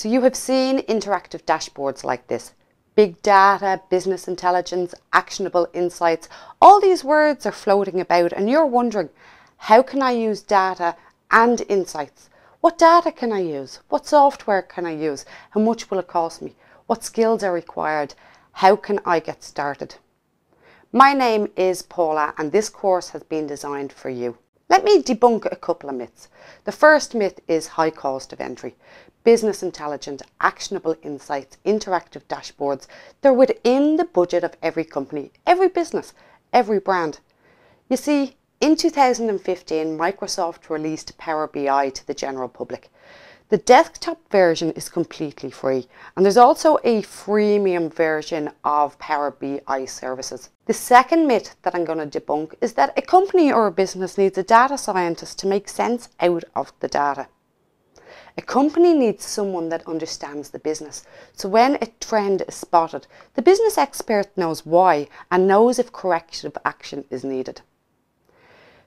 So you have seen interactive dashboards like this. Big data, business intelligence, actionable insights. All these words are floating about and you're wondering, how can I use data and insights? What data can I use? What software can I use? How much will it cost me? What skills are required? How can I get started? My name is Paula and this course has been designed for you. Let me debunk a couple of myths. The first myth is high cost of entry. Business intelligence, actionable insights, interactive dashboards, they're within the budget of every company, every business, every brand. You see, in 2015, Microsoft released Power BI to the general public. The desktop version is completely free and there's also a freemium version of Power BI services. The second myth that I'm going to debunk is that a company or a business needs a data scientist to make sense out of the data. A company needs someone that understands the business. So when a trend is spotted, the business expert knows why and knows if corrective action is needed.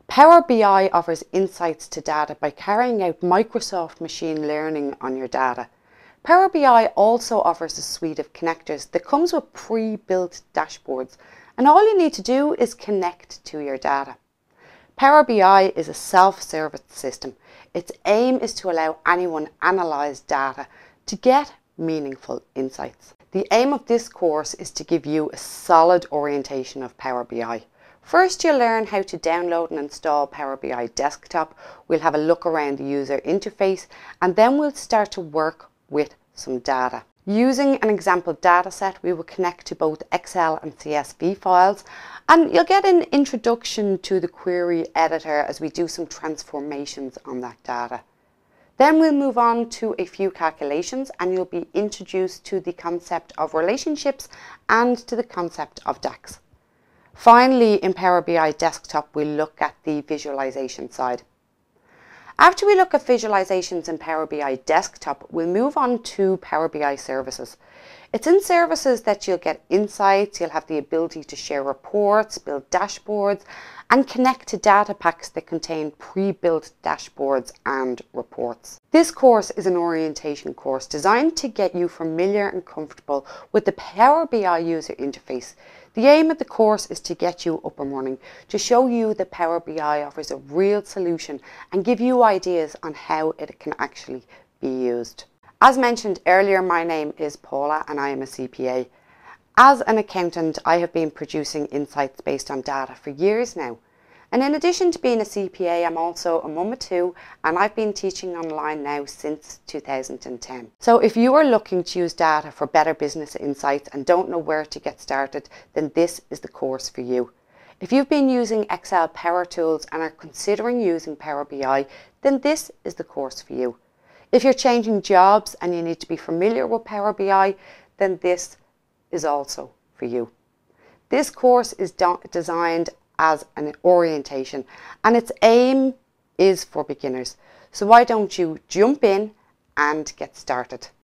Power BI offers insights to data by carrying out Microsoft machine learning on your data. Power BI also offers a suite of connectors that comes with pre-built dashboards and all you need to do is connect to your data. Power BI is a self-service system. Its aim is to allow anyone analyze data to get meaningful insights. The aim of this course is to give you a solid orientation of Power BI. First, you'll learn how to download and install Power BI Desktop. We'll have a look around the user interface and then we'll start to work with some data. Using an example dataset, we will connect to both Excel and CSV files and you'll get an introduction to the query editor as we do some transformations on that data. Then we'll move on to a few calculations and you'll be introduced to the concept of relationships and to the concept of DAX. Finally, in Power BI Desktop, we'll look at the visualization side. After we look at visualizations in Power BI Desktop, we'll move on to Power BI Services. It's in services that you'll get insights, you'll have the ability to share reports, build dashboards, and connect to data packs that contain pre-built dashboards and reports. This course is an orientation course designed to get you familiar and comfortable with the Power BI user interface. The aim of the course is to get you up and running, to show you that Power BI offers a real solution and give you ideas on how it can actually be used. As mentioned earlier, my name is Paula and I am a CPA. As an accountant, I have been producing insights based on data for years now. And in addition to being a CPA, I'm also a mum of two and I've been teaching online now since 2010. So if you are looking to use data for better business insights and don't know where to get started, then this is the course for you. If you've been using Excel Power Tools and are considering using Power BI, then this is the course for you. If you're changing jobs and you need to be familiar with Power BI, then this is also for you. This course is designed as an orientation and its aim is for beginners. So why don't you jump in and get started?